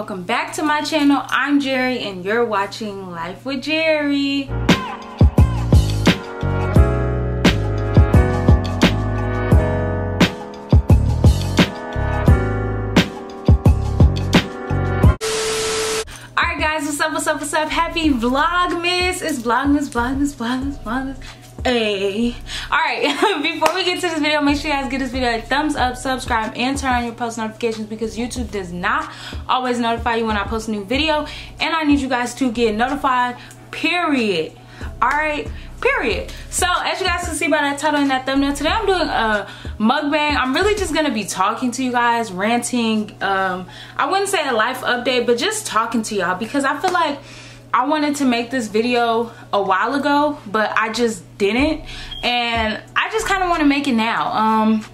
welcome. Back to my channel. I'm Jerry and you're watching Life with Jerry. Alright guys, what's up, what's up, what's up? Happy Vlogmas! It's Vlogmas, Vlogmas, Vlogmas, Vlogmas. Hey. Alright, before we get to this video, make sure you guys give this video a thumbs up, subscribe, and turn on your post notifications because YouTube does not always notify you when I post a new video. And I need you guys to get notified, period. Alright, period. So, as you guys can see by that title and that thumbnail, today I'm doing a mukbang. I'm really just gonna be talking to you guys, ranting. Um, I wouldn't say a life update, but just talking to y'all because I feel like I wanted to make this video a while ago, but I just didn't. And I just kind of want to make it now. Um,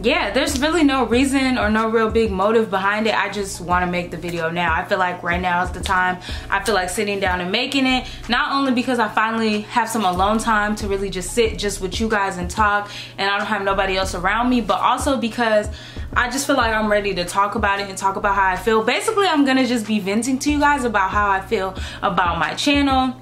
yeah, there's really no reason or no real big motive behind it. I just want to make the video now. I feel like right now is the time. I feel like sitting down and making it. Not only because I finally have some alone time to really just sit just with you guys and talk and I don't have nobody else around me, but also because I just feel like I'm ready to talk about it and talk about how I feel. Basically, I'm gonna just be venting to you guys about how I feel about my channel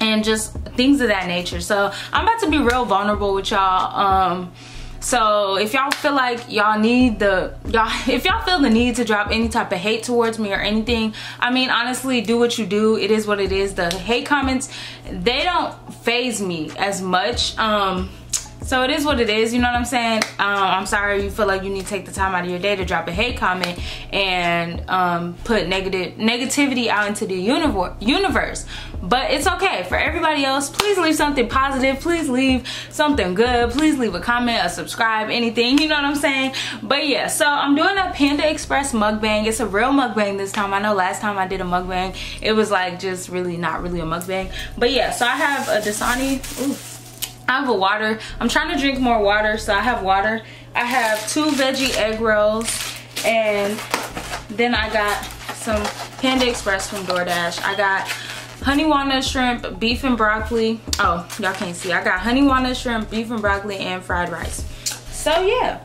and just things of that nature. So I'm about to be real vulnerable with y'all. Um, so if y'all feel like y'all need the y'all if y'all feel the need to drop any type of hate towards me or anything i mean honestly do what you do. It is what it is. The hate comments they don't faze me as much. Um so it is what it is, you know what I'm saying? Um, I'm sorry you feel like you need to take the time out of your day to drop a hate comment and um, put negative negativity out into the universe. But it's okay. For everybody else, please leave something positive. Please leave something good. Please leave a comment, a subscribe, anything. You know what I'm saying? But yeah, so I'm doing a Panda Express mukbang. It's a real mukbang this time. I know last time I did a mukbang, it was like just really not really a mukbang. But yeah, so I have a Dasani. Ooh I have a water. I'm trying to drink more water, so I have water. I have two veggie egg rolls, and then I got some Panda Express from DoorDash. I got honey walnut shrimp, beef and broccoli. Oh, y'all can't see. I got honey walnut shrimp, beef and broccoli, and fried rice. So yeah.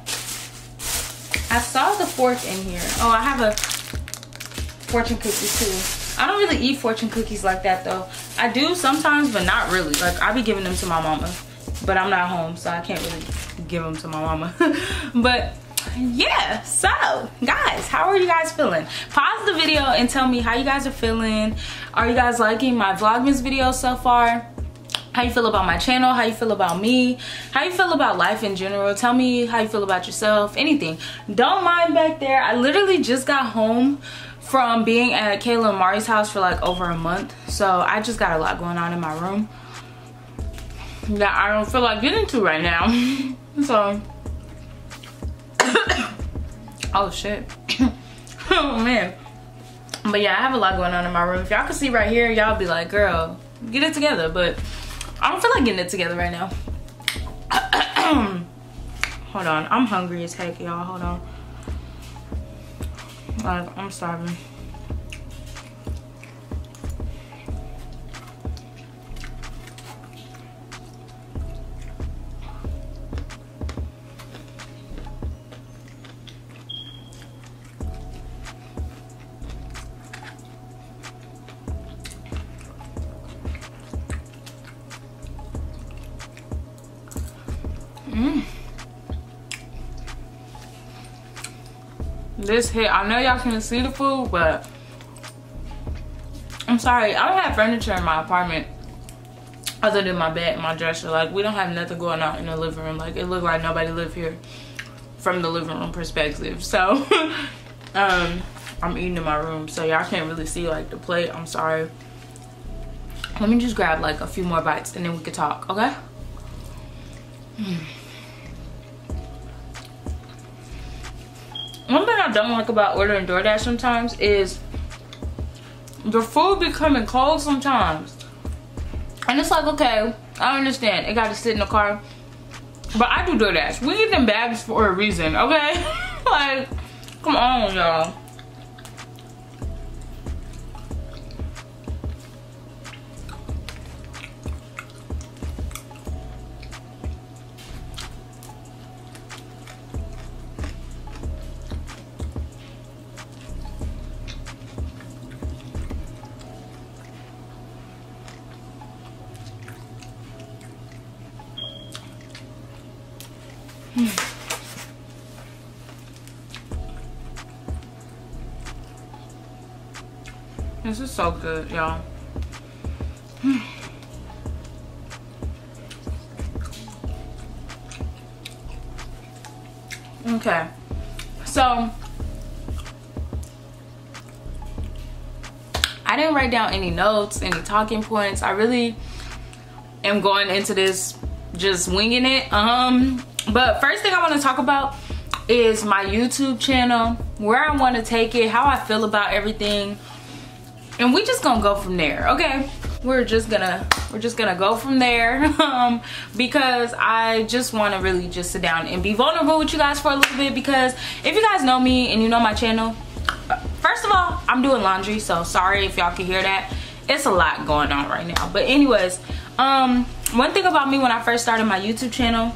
I saw the fork in here. Oh, I have a fortune cookie too. I don't really eat fortune cookies like that though. I do sometimes, but not really. Like I be giving them to my mama but I'm not home, so I can't really give them to my mama. but yeah, so guys, how are you guys feeling? Pause the video and tell me how you guys are feeling. Are you guys liking my Vlogmas video so far? how you feel about my channel how you feel about me how you feel about life in general tell me how you feel about yourself anything don't mind back there i literally just got home from being at kayla and mari's house for like over a month so i just got a lot going on in my room that I don't feel like getting to right now. so, oh shit. oh man. But yeah, I have a lot going on in my room. If y'all can see right here, y'all be like, girl, get it together. But I don't feel like getting it together right now. Hold on, I'm hungry as heck, y'all. Hold on. Like, I'm starving. This hit. I know y'all can see the food, but I'm sorry. I don't have furniture in my apartment other than my bed and my dresser. Like, we don't have nothing going on in the living room. Like, it looked like nobody lived here from the living room perspective. So, um, I'm eating in my room. So, y'all can't really see, like, the plate. I'm sorry. Let me just grab, like, a few more bites and then we can talk, okay? Don't like about ordering DoorDash sometimes is the food be coming cold sometimes. And it's like, okay, I understand. It got to sit in the car. But I do DoorDash. We get them bags for a reason, okay? like, come on, y'all. Good, y'all. okay, so I didn't write down any notes, any talking points. I really am going into this just winging it. Um, but first thing I want to talk about is my YouTube channel, where I want to take it, how I feel about everything, and we just gonna go from there okay? We're just gonna we're just gonna go from there um, because I just want to really just sit down and be vulnerable with you guys for a little bit because if you guys know me and you know my channel first of all I'm doing laundry so sorry if y'all can hear that. It's a lot going on right now. But anyways um one thing about me when I first started my YouTube channel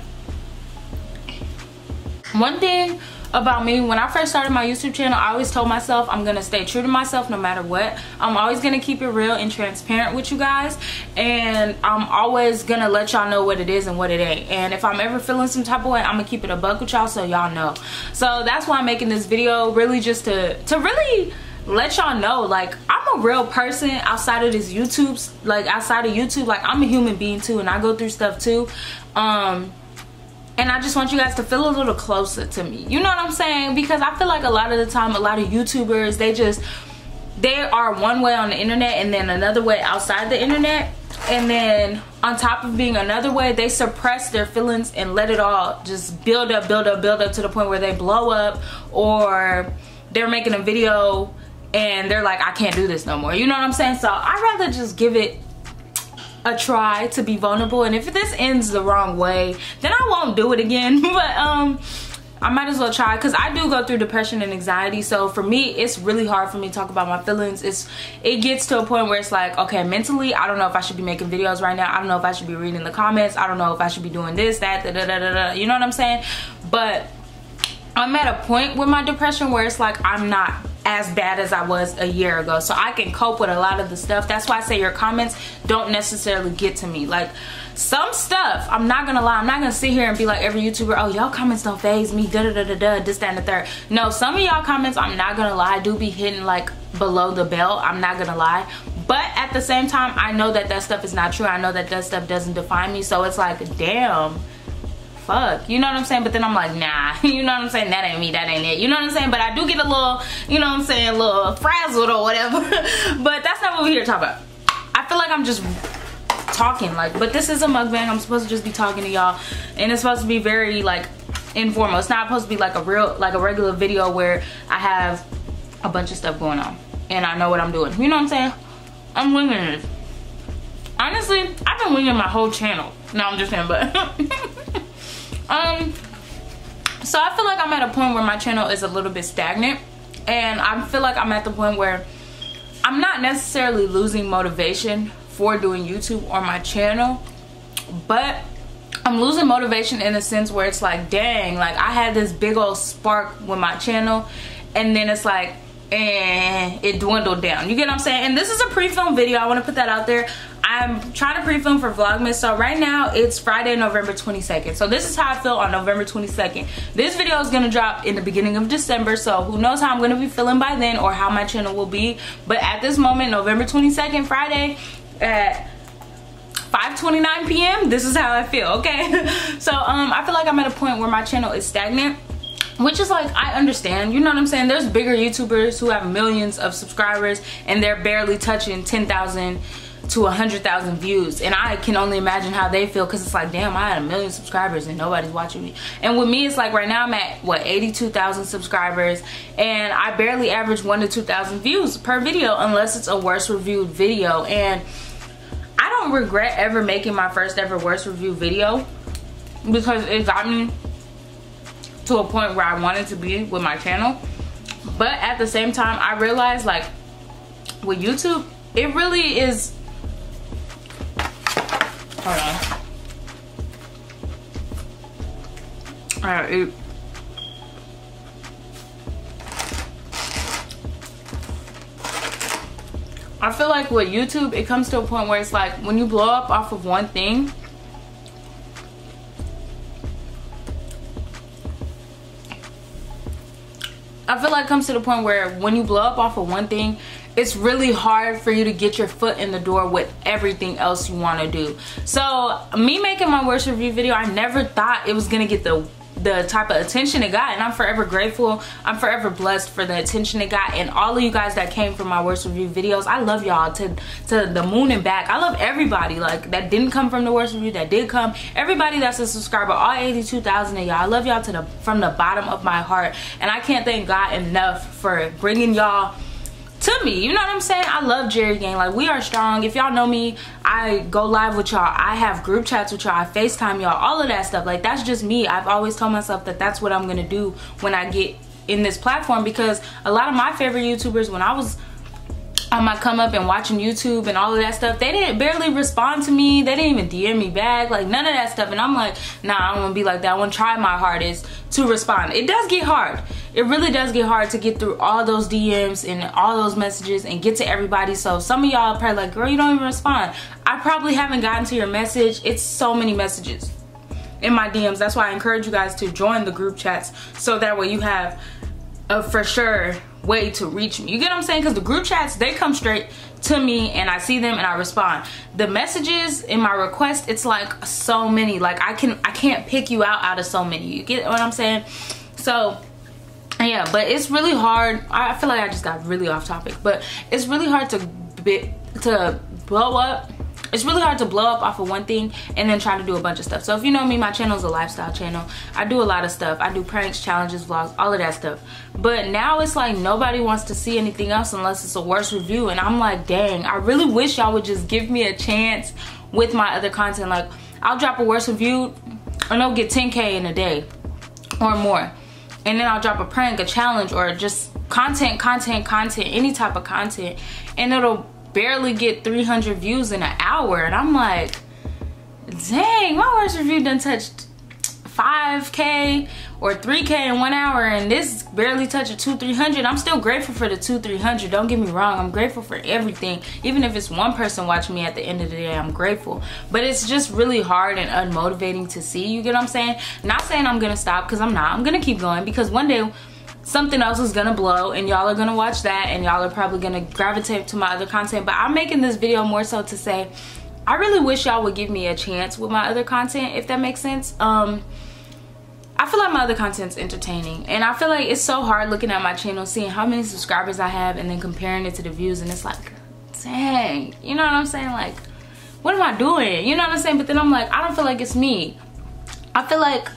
one thing about me. When i first started my youtube channel i always told myself i'm gonna stay true to myself no matter what. I'm always gonna keep it real and transparent with you guys. And i'm always gonna let y'all know what it is and what it ain't. And if i'm ever feeling some type of way i'm gonna keep it a buck with y'all so y'all know. So that's why i'm making this video really just to to really let y'all know like i'm a real person outside of this youtube like outside of youtube. Like i'm a human being too and i go through stuff too. Um and I just want you guys to feel a little closer to me. You know what I'm saying? Because I feel like a lot of the time, a lot of YouTubers, they just, they are one way on the internet and then another way outside the internet. And then on top of being another way, they suppress their feelings and let it all just build up, build up, build up to the point where they blow up or they're making a video and they're like, I can't do this no more. You know what I'm saying? So I'd rather just give it a try to be vulnerable and if this ends the wrong way then I won't do it again. But um I might as well try because I do go through depression and anxiety so for me it's really hard for me to talk about my feelings. It's it gets to a point where it's like okay mentally I don't know if I should be making videos right now. I don't know if I should be reading the comments. I don't know if I should be doing this that da, da, da, da, da. you know what I'm saying? But I'm at a point with my depression where it's like I'm not as bad as I was a year ago. So I can cope with a lot of the stuff. That's why I say your comments don't necessarily get to me. Like some stuff, I'm not gonna lie, I'm not gonna sit here and be like every YouTuber, oh y'all comments don't faze me, da da da da da, this, that, and the third. No, some of y'all comments, I'm not gonna lie, do be hitting like below the belt. I'm not gonna lie. But at the same time, I know that that stuff is not true. I know that that stuff doesn't define me. So it's like, damn fuck? You know what i'm saying? But then i'm like nah you know what i'm saying? That ain't me that ain't it. You know what i'm saying? But i do get a little you know what i'm saying a little frazzled or whatever. But that's not what we're here to talk about. I feel like i'm just talking like but this is a mukbang i'm supposed to just be talking to y'all. And it's supposed to be very like informal. It's not supposed to be like a real like a regular video where i have a bunch of stuff going on. And i know what i'm doing. You know what i'm saying? I'm winging it. Honestly i've been winging my whole channel. No i'm just saying but um so i feel like i'm at a point where my channel is a little bit stagnant and i feel like i'm at the point where i'm not necessarily losing motivation for doing youtube or my channel but i'm losing motivation in a sense where it's like dang like i had this big old spark with my channel and then it's like and it dwindled down. You get what i'm saying? And this is a pre-film video. I want to put that out there I'm trying to pre-film for Vlogmas. So right now it's Friday, November 22nd. So this is how I feel on November 22nd. This video is gonna drop in the beginning of December. So who knows how I'm gonna be feeling by then or how my channel will be. But at this moment, November 22nd, Friday at 5.29 p.m. This is how I feel, okay? so um, I feel like I'm at a point where my channel is stagnant which is like i understand you know what i'm saying there's bigger youtubers who have millions of subscribers and they're barely touching 10,000 to a hundred thousand views and I can only imagine how they feel because it's like damn I had a million subscribers and nobody's watching me. And with me it's like right now I'm at what 82,000 subscribers and I barely average one to 2,000 views per video unless it's a worst reviewed video. And I don't regret ever making my first ever worst review video because it got me to a point where I wanted to be with my channel. But at the same time I realized like with YouTube it really is Hold on. It, I feel like with YouTube, it comes to a point where it's like when you blow up off of one thing, I feel like it comes to the point where when you blow up off of one thing, it's really hard for you to get your foot in the door with everything else you want to do. So me making my worst review video, I never thought it was going to get the the type of attention it got and I'm forever grateful I'm forever blessed for the attention it got and all of you guys that came from my worst review videos I love y'all to to the moon and back I love everybody like that didn't come from the worst review that did come everybody that's a subscriber all 82,000 of y'all I love y'all to the from the bottom of my heart and I can't thank God enough for bringing y'all to me you know what i'm saying? I love jerry gang. Like we are strong. If y'all know me i go live with y'all. I have group chats with y'all. I facetime y'all. All of that stuff. Like that's just me. I've always told myself that that's what i'm gonna do when i get in this platform because a lot of my favorite youtubers when i was on my come up and watching YouTube and all of that stuff, they didn't barely respond to me. They didn't even DM me back, like none of that stuff. And I'm like, nah, I don't wanna be like that. I wanna try my hardest to respond. It does get hard. It really does get hard to get through all those DMs and all those messages and get to everybody. So some of y'all probably like, girl, you don't even respond. I probably haven't gotten to your message. It's so many messages in my DMs. That's why I encourage you guys to join the group chats so that way you have a for sure way to reach me. You get what I'm saying? Because the group chats, they come straight to me and I see them and I respond. The messages in my request, it's like so many. Like I can I can't pick you out out of so many. You get what I'm saying? So yeah, but it's really hard. I feel like I just got really off topic, but it's really hard to bit to blow up it's really hard to blow up off of one thing and then try to do a bunch of stuff. So if you know me, my channel is a lifestyle channel. I do a lot of stuff. I do pranks, challenges, vlogs, all of that stuff. But now it's like nobody wants to see anything else unless it's a worse review. And I'm like, dang, I really wish y'all would just give me a chance with my other content. Like, I'll drop a worse review and I'll get 10K in a day or more. And then I'll drop a prank, a challenge, or just content, content, content, any type of content. And it'll barely get 300 views in an hour. And I'm like, dang, my worst review done touched 5K or 3K in one hour. And this barely touched a 2 300 I'm still grateful for the 2 300 don't get me wrong. I'm grateful for everything. Even if it's one person watching me at the end of the day I'm grateful. But it's just really hard and unmotivating to see. You get what I'm saying? Not saying I'm gonna stop because I'm not. I'm gonna keep going. Because one day something else is gonna blow and y'all are gonna watch that and y'all are probably gonna gravitate to my other content. But i'm making this video more so to say i really wish y'all would give me a chance with my other content if that makes sense. Um I feel like my other content's entertaining and I feel like it's so hard looking at my channel seeing how many subscribers I have and then comparing it to the views and it's like dang you know what I'm saying? Like what am I doing? You know what I'm saying? But then I'm like I don't feel like it's me. I feel like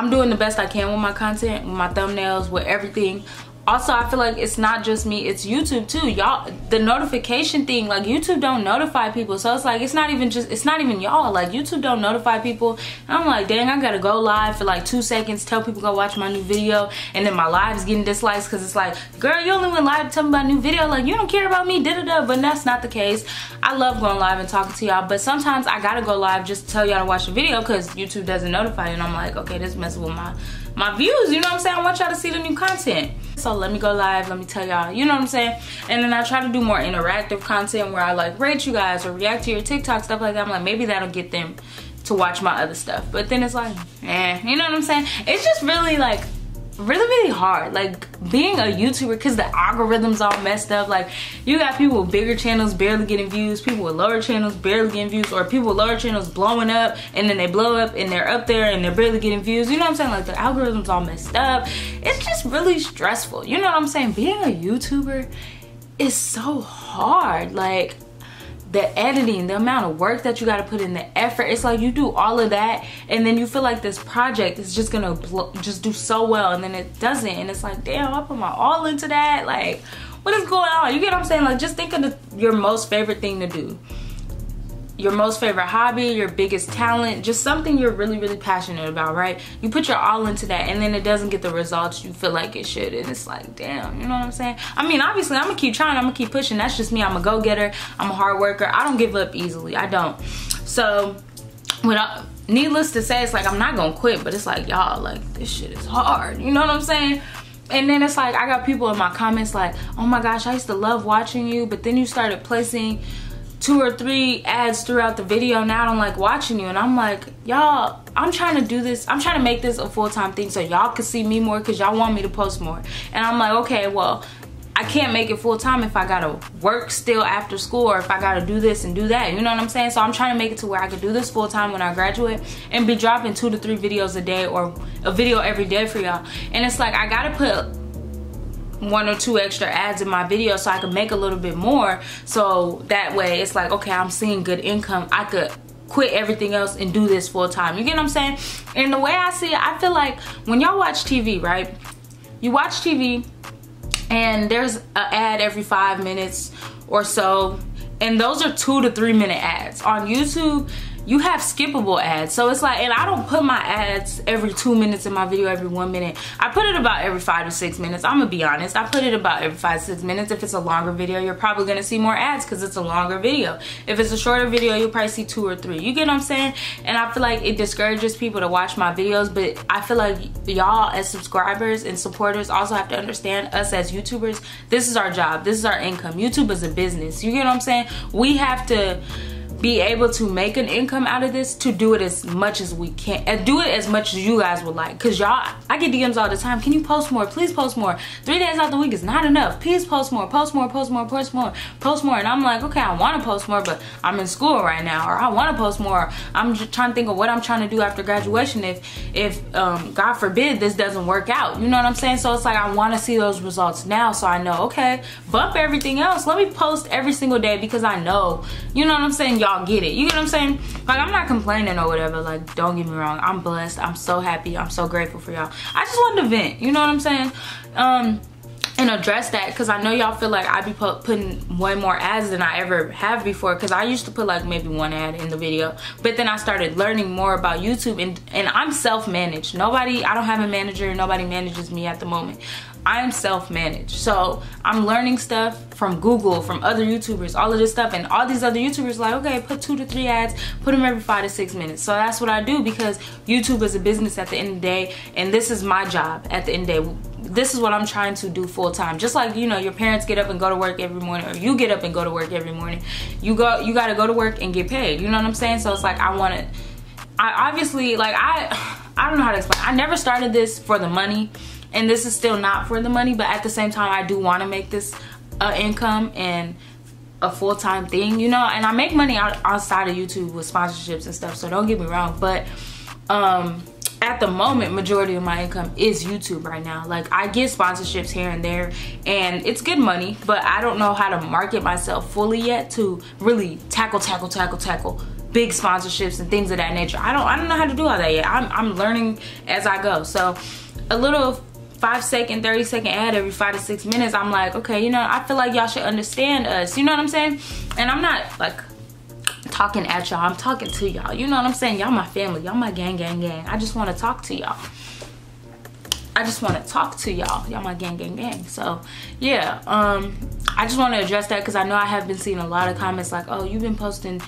I'm doing the best I can with my content, with my thumbnails, with everything also i feel like it's not just me it's youtube too. Y'all the notification thing like youtube don't notify people. So it's like it's not even just it's not even y'all. Like youtube don't notify people. And i'm like dang i gotta go live for like two seconds tell people go watch my new video. And then my live's getting dislikes because it's like girl you only went live to tell me about a new video. Like you don't care about me da da da. But that's not the case. I love going live and talking to y'all. But sometimes i gotta go live just to tell y'all to watch the video because youtube doesn't notify. You and i'm like okay this messing with my my views. You know what i'm saying? I want y'all to see the new content so let me go live let me tell y'all you know what i'm saying? And then i try to do more interactive content where i like rate you guys or react to your tiktok stuff like that. I'm like maybe that'll get them to watch my other stuff. But then it's like eh you know what i'm saying? It's just really like really really hard. Like being a youtuber because the algorithms all messed up. Like you got people with bigger channels barely getting views people with lower channels barely getting views or people with lower channels blowing up and then they blow up and they're up there and they're barely getting views. You know what i'm saying? Like the algorithms all messed up. It's just really stressful. You know what i'm saying? Being a youtuber is so hard. Like the editing, the amount of work that you got to put in, the effort. It's like you do all of that and then you feel like this project is just going to just do so well and then it doesn't. And it's like, damn, I put my all into that. Like, what is going on? You get what I'm saying? Like, just think of the, your most favorite thing to do your most favorite hobby, your biggest talent, just something you're really, really passionate about, right? You put your all into that and then it doesn't get the results you feel like it should. And it's like, damn, you know what I'm saying? I mean, obviously, I'm gonna keep trying, I'm gonna keep pushing. That's just me. I'm a go getter, I'm a hard worker. I don't give up easily. I don't. So, when I, needless to say, it's like I'm not gonna quit, but it's like, y'all, like, this shit is hard. You know what I'm saying? and then it's like I got people in my comments like, oh my gosh, I used to love watching you, but then you started placing two or three ads throughout the video now I don't like watching you. And I'm like y'all I'm trying to do this. I'm trying to make this a full-time thing so y'all can see me more because y'all want me to post more. And I'm like okay well I can't make it full-time if I gotta work still after school or if I gotta do this and do that. You know what I'm saying? So I'm trying to make it to where I can do this full-time when I graduate and be dropping two to three videos a day or a video every day for y'all. And it's like I gotta put one or two extra ads in my video so I could make a little bit more. So that way it's like, okay, I'm seeing good income. I could quit everything else and do this full time. You get what I'm saying? And the way I see it, I feel like when y'all watch TV, right? You watch TV and there's an ad every five minutes or so. And those are two to three minute ads. On YouTube, you have skippable ads. So it's like, and I don't put my ads every two minutes in my video, every one minute. I put it about every five to six minutes. I'm gonna be honest. I put it about every five six minutes. If it's a longer video, you're probably gonna see more ads because it's a longer video. If it's a shorter video, you'll probably see two or three. You get what I'm saying? And I feel like it discourages people to watch my videos, but I feel like y'all as subscribers and supporters also have to understand us as YouTubers, this is our job. This is our income. YouTube is a business. You get what I'm saying? We have to be able to make an income out of this to do it as much as we can and do it as much as you guys would like. Because y'all i get dms all the time. Can you post more? Please post more. Three days out the week is not enough. Please post more post more post more post more post more. And i'm like okay i want to post more but i'm in school right now. Or i want to post more. I'm just trying to think of what i'm trying to do after graduation if if um, god forbid this doesn't work out. You know what i'm saying? So it's like i want to see those results now so i know okay bump everything else. Let me post every single day because i know. You know what i'm saying? Y'all y'all get it. You get what I'm saying? Like, I'm not complaining or whatever. Like, don't get me wrong. I'm blessed. I'm so happy. I'm so grateful for y'all. I just wanted to vent. You know what I'm saying? Um, and address that because I know y'all feel like I be put, putting way more ads than I ever have before because I used to put like maybe one ad in the video but then I started learning more about YouTube and, and I'm self-managed nobody I don't have a manager nobody manages me at the moment I'm self-managed. So I'm learning stuff from Google, from other YouTubers, all of this stuff. And all these other YouTubers like, okay, put two to three ads, put them every five to six minutes. So that's what I do because YouTube is a business at the end of the day. And this is my job at the end of the day. This is what I'm trying to do full time. Just like, you know, your parents get up and go to work every morning or you get up and go to work every morning. You go, you got to go to work and get paid. You know what I'm saying? So it's like, I want to, I obviously, like, I, I don't know how to explain. I never started this for the money and this is still not for the money but at the same time i do want to make this uh, income and a full-time thing you know? And i make money out, outside of youtube with sponsorships and stuff so don't get me wrong but um at the moment majority of my income is youtube right now. Like i get sponsorships here and there and it's good money but i don't know how to market myself fully yet to really tackle tackle tackle tackle big sponsorships and things of that nature. I don't i don't know how to do all that yet. I'm, I'm learning as i go. So a little five second 30 second ad every five to six minutes i'm like okay you know i feel like y'all should understand us. You know what i'm saying? And i'm not like talking at y'all. I'm talking to y'all. You know what i'm saying? Y'all my family. Y'all my gang gang gang. I just want to talk to y'all. I just want to talk to y'all. Y'all my gang, gang, gang. So, yeah. Um, I just want to address that because I know I have been seeing a lot of comments like, oh, you've been posting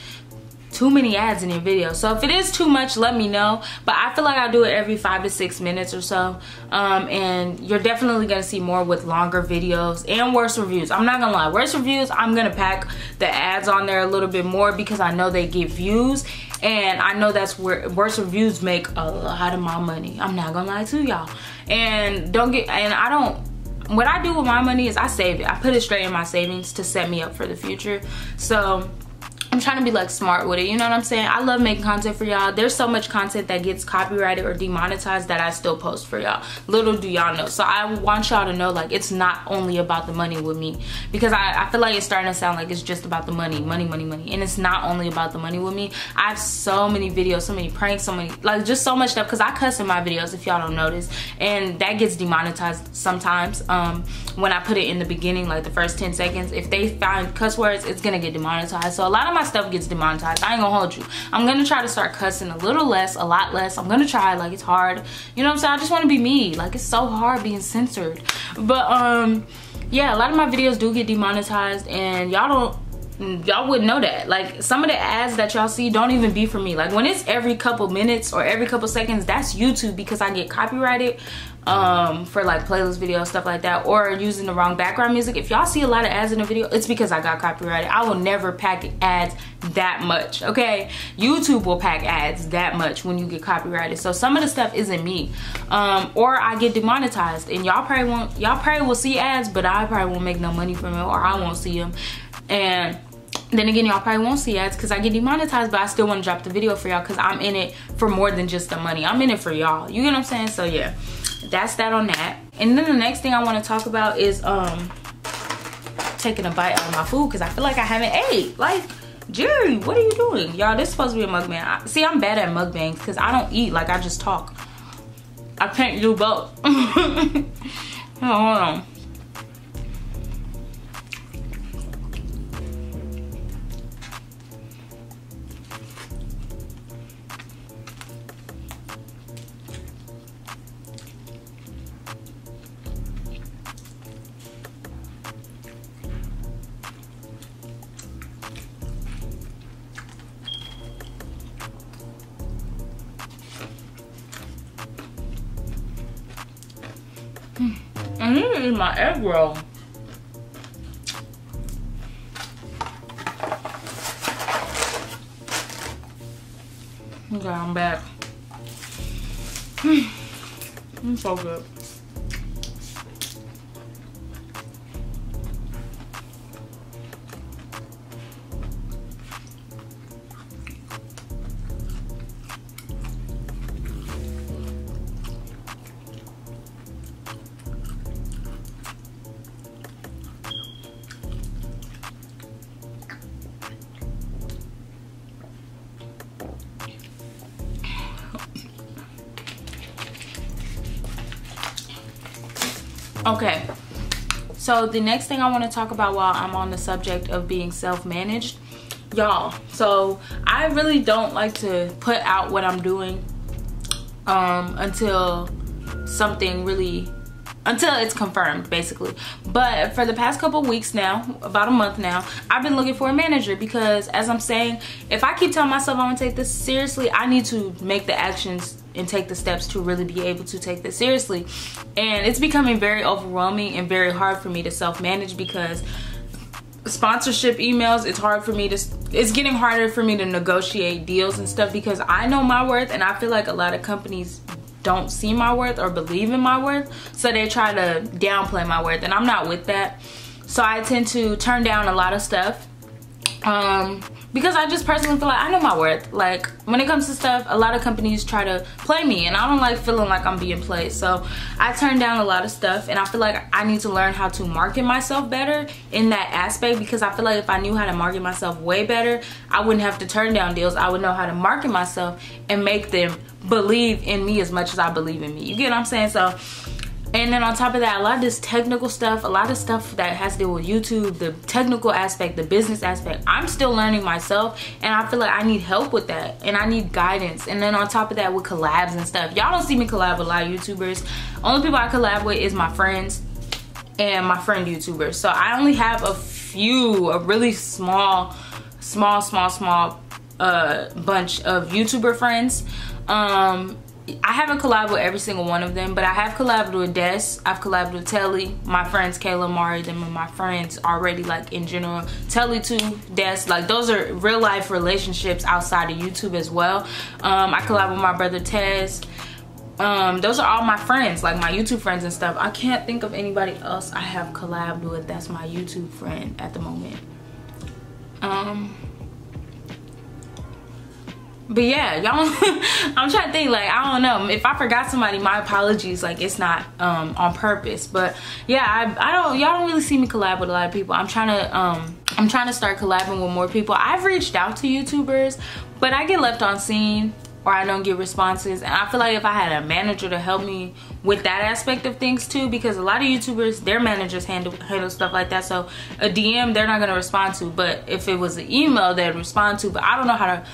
too many ads in your video. So if it is too much, let me know. But I feel like I do it every five to six minutes or so. Um, and you're definitely gonna see more with longer videos and worse reviews. I'm not gonna lie, worse reviews, I'm gonna pack the ads on there a little bit more because I know they get views. And I know that's where worse reviews make a lot of my money. I'm not gonna lie to y'all. And don't get, and I don't, what I do with my money is I save it. I put it straight in my savings to set me up for the future. So I'm trying to be like smart with it. You know what I'm saying? I love making content for y'all. There's so much content that gets copyrighted or demonetized that I still post for y'all. Little do y'all know. So I want y'all to know like it's not only about the money with me because I, I feel like it's starting to sound like it's just about the money, money, money, money. And it's not only about the money with me. I have so many videos, so many pranks, so many, like just so much stuff because I cuss in my videos if y'all don't notice. And that gets demonetized sometimes um, when I put it in the beginning, like the first 10 seconds. If they find cuss words, it's gonna get demonetized. So a lot of my my stuff gets demonetized. I ain't gonna hold you. I'm gonna try to start cussing a little less, a lot less. I'm gonna try, like it's hard. You know what I'm saying? I just wanna be me. Like it's so hard being censored. But um, yeah, a lot of my videos do get demonetized and y'all don't y'all wouldn't know that. Like some of the ads that y'all see don't even be for me. Like when it's every couple minutes or every couple seconds that's youtube because i get copyrighted um for like playlist videos stuff like that or using the wrong background music. If y'all see a lot of ads in the video it's because i got copyrighted. I will never pack ads that much okay? Youtube will pack ads that much when you get copyrighted. So some of the stuff isn't me. Um or i get demonetized and y'all probably won't y'all probably will see ads but i probably won't make no money from it or i won't see them and then again y'all probably won't see ads because i get demonetized but i still want to drop the video for y'all because i'm in it for more than just the money. I'm in it for y'all. You get what i'm saying? So yeah. That's that on that. And then the next thing i want to talk about is um taking a bite out of my food because i feel like i haven't ate. Like jerry what are you doing? Y'all this is supposed to be a mukbang. I, see i'm bad at mukbangs because i don't eat. Like i just talk. I can't do both. Hold on my egg roll. Okay, I'm back. I'm so good. Okay, so the next thing I want to talk about while I'm on the subject of being self-managed, y'all. So I really don't like to put out what I'm doing um, until something really until it's confirmed basically. But for the past couple weeks now about a month now i've been looking for a manager because as i'm saying if i keep telling myself i want to take this seriously i need to make the actions and take the steps to really be able to take this seriously. And it's becoming very overwhelming and very hard for me to self-manage because sponsorship emails it's hard for me to it's getting harder for me to negotiate deals and stuff because i know my worth and i feel like a lot of companies don't see my worth or believe in my worth so they try to downplay my worth and i'm not with that so i tend to turn down a lot of stuff um because I just personally feel like I know my worth. Like when it comes to stuff, a lot of companies try to play me and I don't like feeling like I'm being played. So I turn down a lot of stuff and I feel like I need to learn how to market myself better in that aspect because I feel like if I knew how to market myself way better, I wouldn't have to turn down deals. I would know how to market myself and make them believe in me as much as I believe in me. You get what I'm saying? So and then on top of that, a lot of this technical stuff, a lot of stuff that has to do with YouTube, the technical aspect, the business aspect, I'm still learning myself and I feel like I need help with that and I need guidance. And then on top of that with collabs and stuff, y'all don't see me collab with a lot of YouTubers. Only people I collab with is my friends and my friend YouTubers. So I only have a few, a really small, small, small, small uh, bunch of YouTuber friends. Um, I haven't collabed with every single one of them, but I have collabed with Des. I've collabed with Telly, my friends Kayla, Mari, them are my friends already, like in general. Telly too, Des, like those are real life relationships outside of YouTube as well. Um, I collab with my brother Tez. Um, those are all my friends, like my YouTube friends and stuff. I can't think of anybody else I have collabed with that's my YouTube friend at the moment. Um, but yeah y'all i'm trying to think like i don't know if i forgot somebody my apologies like it's not um on purpose but yeah i, I don't y'all don't really see me collab with a lot of people i'm trying to um i'm trying to start collabing with more people i've reached out to youtubers but i get left on seen or I don't get responses. And I feel like if I had a manager to help me with that aspect of things too, because a lot of YouTubers, their managers handle handle stuff like that. So a DM, they're not gonna respond to. But if it was an email, they'd respond to. But I don't know how to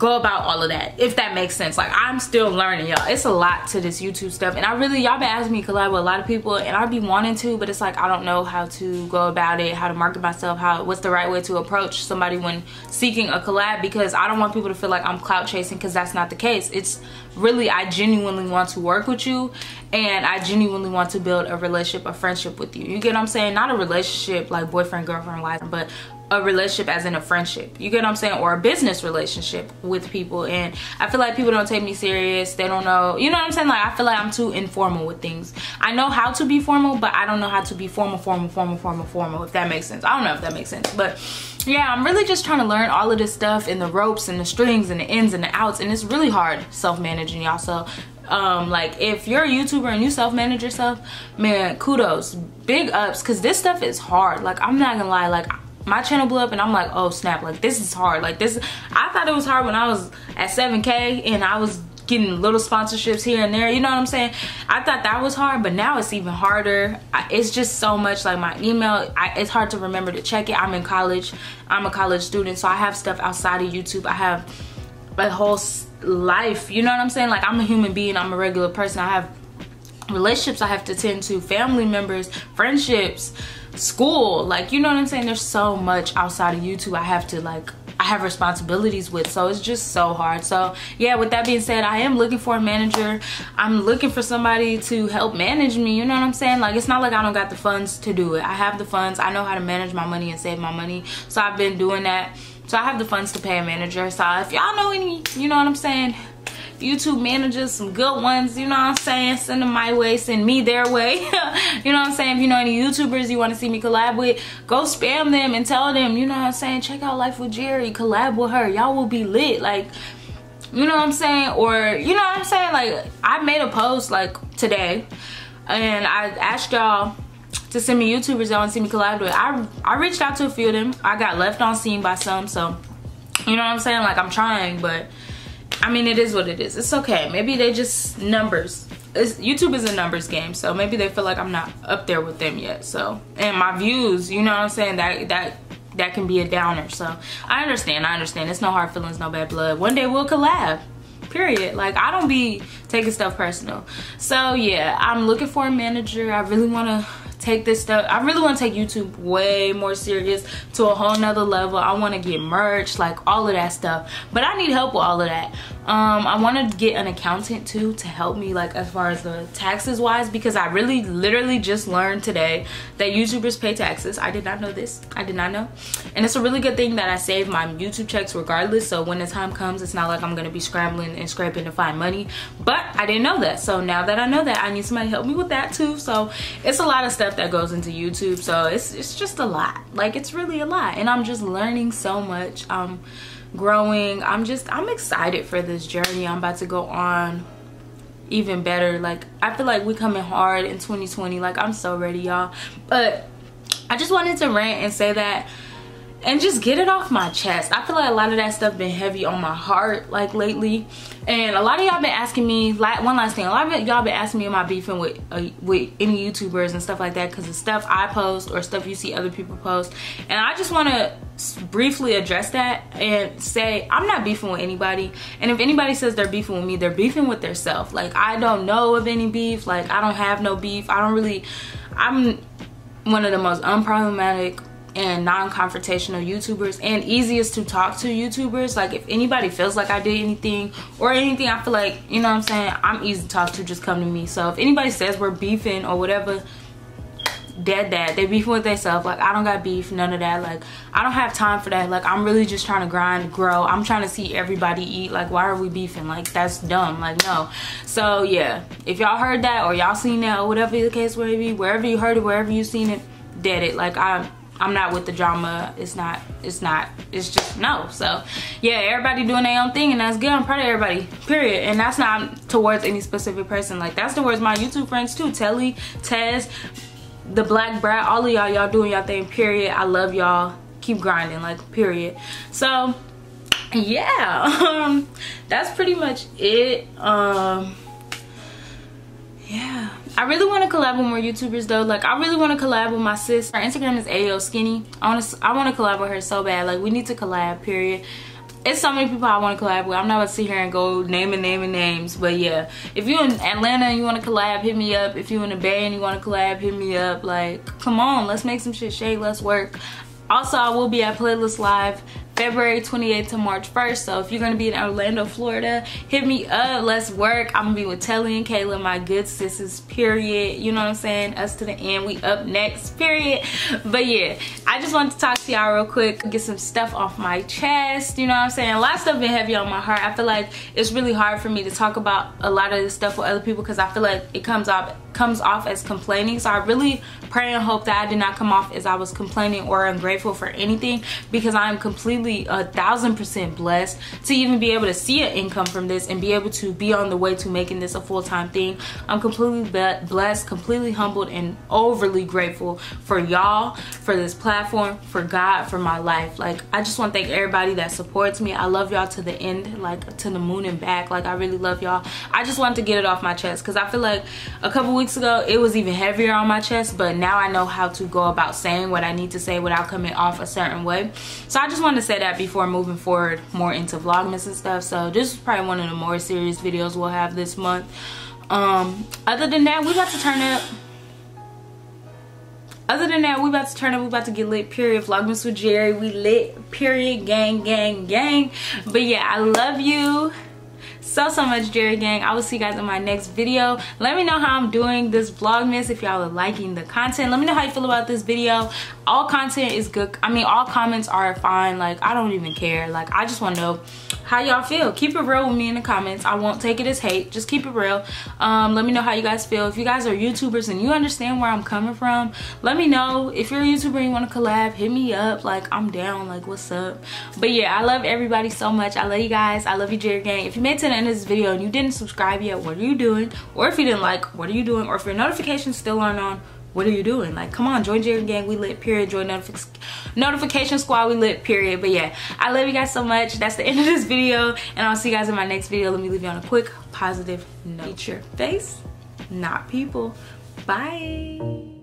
go about all of that if that makes sense. Like i'm still learning y'all. It's a lot to this youtube stuff. And i really y'all been asking me to collab with a lot of people and i'd be wanting to but it's like i don't know how to go about it how to market myself how what's the right way to approach somebody when seeking a collab because i don't want people to feel like i'm clout chasing because that's not the case. It's really i genuinely want to work with you and i genuinely want to build a relationship a friendship with you. You get what i'm saying? Not a relationship like boyfriend girlfriend wife but a relationship as in a friendship. You get what i'm saying? Or a business relationship with people. And i feel like people don't take me serious. They don't know you know what i'm saying? Like i feel like i'm too informal with things. I know how to be formal but i don't know how to be formal formal formal formal formal if that makes sense. I don't know if that makes sense but yeah i'm really just trying to learn all of this stuff and the ropes and the strings and the ins and the outs and it's really hard self-managing y'all. So um like if you're a youtuber and you self-manage yourself man kudos. Big ups because this stuff is hard. Like i'm not gonna lie like my channel blew up and I'm like, oh snap, like this is hard. Like this, I thought it was hard when I was at 7K and I was getting little sponsorships here and there you know what i'm saying? I thought that was hard but now it's even harder. I, it's just so much like my email I, it's hard to remember to check it. I'm in college. I'm a college student so i have stuff outside of youtube. I have a whole life you know what i'm saying? Like i'm a human being. I'm a regular person. I have relationships i have to tend to family members friendships school. Like you know what i'm saying? There's so much outside of youtube i have to like i have responsibilities with so it's just so hard. So yeah with that being said i am looking for a manager. I'm looking for somebody to help manage me you know what i'm saying? Like it's not like i don't got the funds to do it. I have the funds. I know how to manage my money and save my money. So i've been doing that. So i have the funds to pay a manager. So if y'all know any you know what i'm saying YouTube managers, some good ones, you know what I'm saying? Send them my way, send me their way. you know what I'm saying? If you know any YouTubers you want to see me collab with, go spam them and tell them, you know what I'm saying? Check out Life with Jerry, collab with her. Y'all will be lit. Like, you know what I'm saying? Or, you know what I'm saying? Like, I made a post like today and I asked y'all to send me YouTubers that want to see me collab with. I, I reached out to a few of them. I got left on seen by some, so, you know what I'm saying? Like, I'm trying, but I mean, it is what it is. It's okay. Maybe they just numbers. It's, YouTube is a numbers game, so maybe they feel like I'm not up there with them yet. So, and my views, you know what I'm saying? That that that can be a downer. So, I understand. I understand. It's no hard feelings, no bad blood. One day we'll collab. Period. Like I don't be taking stuff personal. So yeah, I'm looking for a manager. I really want to take this stuff i really want to take youtube way more serious to a whole nother level. I want to get merch like all of that stuff. But i need help with all of that um i want to get an accountant too to help me like as far as the taxes wise because i really literally just learned today that youtubers pay taxes. I did not know this. I did not know. And it's a really good thing that i save my youtube checks regardless so when the time comes it's not like i'm gonna be scrambling and scraping to find money. But i didn't know that. So now that i know that i need somebody to help me with that too. So it's a lot of stuff that goes into youtube. So it's it's just a lot. Like it's really a lot. And i'm just learning so much. Um growing. I'm just i'm excited for this journey. I'm about to go on even better. Like i feel like we coming hard in 2020 like i'm so ready y'all. But i just wanted to rant and say that and just get it off my chest. I feel like a lot of that stuff been heavy on my heart like lately. And a lot of y'all been asking me like one last thing a lot of y'all been asking me am i beefing with uh, with any youtubers and stuff like that because the stuff i post or stuff you see other people post. And i just want to briefly address that and say i'm not beefing with anybody. And if anybody says they're beefing with me they're beefing with themselves like i don't know of any beef. Like i don't have no beef. I don't really i'm one of the most unproblematic and non-confrontational YouTubers and easiest to talk to YouTubers. Like if anybody feels like I did anything or anything, I feel like, you know what I'm saying, I'm easy to talk to, just come to me. So if anybody says we're beefing or whatever, dead that. They beefing with themselves. Like I don't got beef, none of that. Like I don't have time for that. Like I'm really just trying to grind, grow. I'm trying to see everybody eat. Like why are we beefing? Like that's dumb. Like no. So yeah, if y'all heard that or y'all seen that or whatever the case may be, wherever you heard it, wherever you seen it, dead it. Like I I'm not with the drama. It's not, it's not, it's just no. So yeah, everybody doing their own thing and that's good. I'm proud of everybody, period. And that's not towards any specific person. Like that's towards my YouTube friends too. Telly, Tez, the Black Brat, all of y'all, y'all doing y'all thing, period. I love y'all. Keep grinding, like, period. So yeah, um, that's pretty much it. Um, yeah i really want to collab with more youtubers though like i really want to collab with my sis her instagram is ayo skinny i want to i want to collab with her so bad like we need to collab period it's so many people I want to collab with. I'm not to sit here and go naming, naming names. But yeah, if you're in Atlanta and you want to collab, hit me up. If you're in the Bay and you want to collab, hit me up. Like, come on, let's make some shit shake. Let's work. Also, I will be at Playlist Live February 28th to March 1st. So if you're gonna be in Orlando, Florida, hit me up. Let's work. I'm gonna be with Telly and Kayla, my good sisters, period. You know what I'm saying? Us to the end. We up next, period. But yeah, I just wanted to talk to y'all real quick, get some stuff off my chest. You know what I'm saying? A lot of stuff been heavy on my heart. I feel like it's really hard for me to talk about a lot of this stuff with other people because I feel like it comes off comes off as complaining. So I really pray and hope that I did not come off as I was complaining or ungrateful for anything because I am completely a thousand percent blessed to even be able to see an income from this and be able to be on the way to making this a full-time thing. I'm completely blessed, completely humbled and overly grateful for y'all, for this platform, for God, for my life. Like I just want to thank everybody that supports me. I love y'all to the end, like to the moon and back. Like I really love y'all. I just wanted to get it off my chest because I feel like a couple weeks ago it was even heavier on my chest but now I know how to go about saying what I need to say without coming off a certain way. So I just wanted to say that before moving forward more into vlogmas and stuff. So this is probably one of the more serious videos we'll have this month. Um other than that we about to turn up. Other than that we about to turn up. We about to get lit period. Vlogmas with jerry. We lit period. Gang gang gang. But yeah i love you so so much jerry gang. I will see you guys in my next video. Let me know how i'm doing this vlogmas if y'all are liking the content. Let me know how you feel about this video. All content is good. I mean all comments are fine. Like i don't even care. Like i just want to know how y'all feel. Keep it real with me in the comments. I won't take it as hate. Just keep it real. Um, let me know how you guys feel. If you guys are youtubers and you understand where i'm coming from let me know. If you're a youtuber and you want to collab hit me up. Like i'm down. Like what's up? But yeah i love everybody so much. I love you guys. I love you jerry gang. If you made it the end of this video and you didn't subscribe yet what are you doing or if you didn't like what are you doing or if your notifications still aren't on what are you doing? Like, come on, join Jerry Gang. We lit, period. Join notific notification squad. We lit, period. But yeah, I love you guys so much. That's the end of this video. And I'll see you guys in my next video. Let me leave you on a quick, positive note. Eat face, not people. Bye.